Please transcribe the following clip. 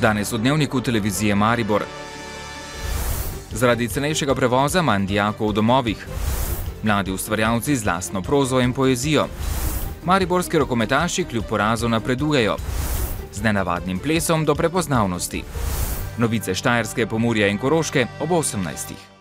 Danes v dnevniku televizije Maribor. Zaradi cenejšega prevoza manj dijakov v domovih. Mladi ustvarjalci z lastno prozo in poezijo. Mariborski rokometaši kljub porazu napredujejo. Z nenavadnim plesom do prepoznavnosti. Novice Štajerske, Pomurja in Koroške ob 18.